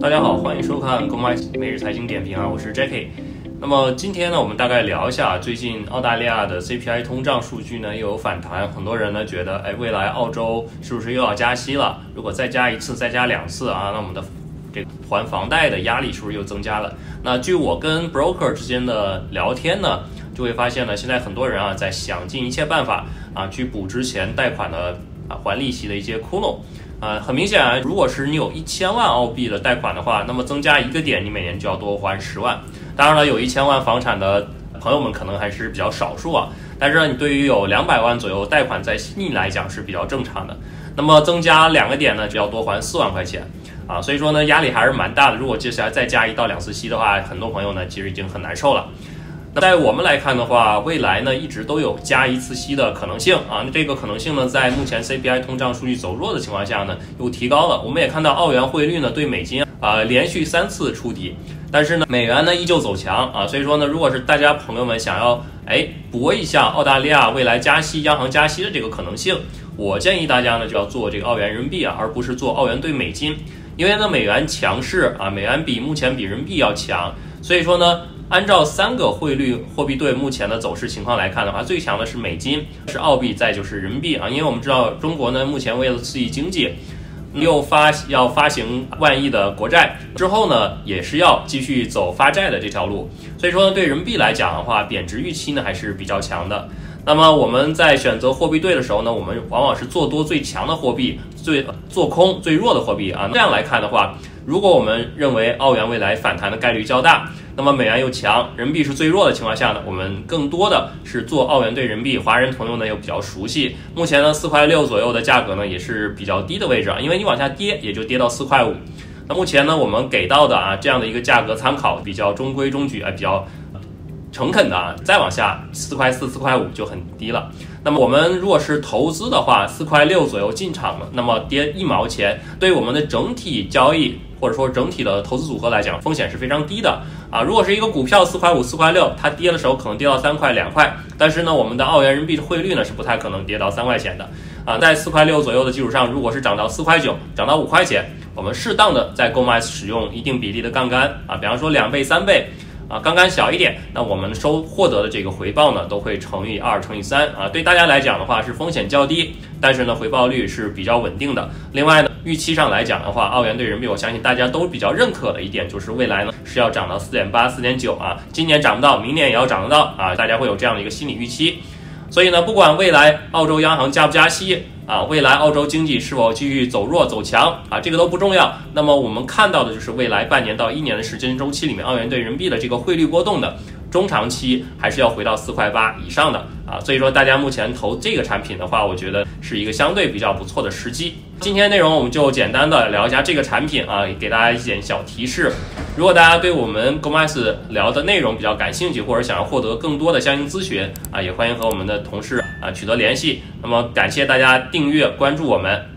大家好，欢迎收看购买每日财经点评啊，我是 Jackie。那么今天呢，我们大概聊一下最近澳大利亚的 CPI 通胀数据呢又有反弹，很多人呢觉得，哎，未来澳洲是不是又要加息了？如果再加一次，再加两次啊，那我们的这个还房贷的压力是不是又增加了？那据我跟 broker 之间的聊天呢，就会发现呢，现在很多人啊在想尽一切办法啊去补之前贷款的啊还利息的一些窟窿。啊，很明显啊，如果是你有一千万澳币的贷款的话，那么增加一个点，你每年就要多还十万。当然了，有一千万房产的朋友们可能还是比较少数啊。但是呢，你对于有两百万左右贷款在悉尼来讲是比较正常的。那么增加两个点呢，就要多还四万块钱啊。所以说呢，压力还是蛮大的。如果接下来再加一到两次息的话，很多朋友呢其实已经很难受了。在我们来看的话，未来呢一直都有加一次息的可能性啊。那这个可能性呢，在目前 CPI 通胀数据走弱的情况下呢，又提高了。我们也看到澳元汇率呢对美金啊连续三次触底，但是呢美元呢依旧走强啊。所以说呢，如果是大家朋友们想要哎搏一下澳大利亚未来加息、央行加息的这个可能性，我建议大家呢就要做这个澳元人民币啊，而不是做澳元兑美金，因为呢美元强势啊，美元比目前比人民币要强，所以说呢。按照三个汇率货币对目前的走势情况来看的话，最强的是美金，是澳币，再就是人民币啊。因为我们知道中国呢，目前为了刺激经济，又发要发行万亿的国债，之后呢，也是要继续走发债的这条路。所以说呢，对人民币来讲的话，贬值预期呢还是比较强的。那么我们在选择货币对的时候呢，我们往往是做多最强的货币，最做空最弱的货币啊。这样来看的话，如果我们认为澳元未来反弹的概率较大。那么美元又强，人民币是最弱的情况下呢，我们更多的是做澳元兑人民币。华人朋友呢又比较熟悉，目前呢四块六左右的价格呢也是比较低的位置啊，因为你往下跌也就跌到四块五。那目前呢我们给到的啊这样的一个价格参考比较中规中矩啊，比较诚恳的啊，再往下四块四、四块五就很低了。那么我们如果是投资的话，四块六左右进场了，那么跌一毛钱，对我们的整体交易或者说整体的投资组合来讲，风险是非常低的啊。如果是一个股票四块五、四块六，它跌的时候可能跌到三块、两块，但是呢，我们的澳元人民币的汇率呢是不太可能跌到三块钱的啊。在四块六左右的基础上，如果是涨到四块九、涨到五块钱，我们适当的在购买使用一定比例的杠杆啊，比方说两倍、三倍。啊，杠杆小一点，那我们收获得的这个回报呢，都会乘以二、乘以三啊。对大家来讲的话，是风险较低，但是呢，回报率是比较稳定的。另外呢，预期上来讲的话，澳元对人民币，我相信大家都比较认可的一点，就是未来呢是要涨到四点八、四点九啊。今年涨不到，明年也要涨得到啊，大家会有这样的一个心理预期。所以呢，不管未来澳洲央行加不加息啊，未来澳洲经济是否继续走弱走强啊，这个都不重要。那么我们看到的就是未来半年到一年的时间周期里面，澳元对人民币的这个汇率波动的中长期还是要回到四块八以上的啊。所以说，大家目前投这个产品的话，我觉得是一个相对比较不错的时机。今天内容我们就简单的聊一下这个产品啊，给大家一点小提示。如果大家对我们 GoMax 聊的内容比较感兴趣，或者想要获得更多的相应咨询啊，也欢迎和我们的同事啊取得联系。那么感谢大家订阅关注我们。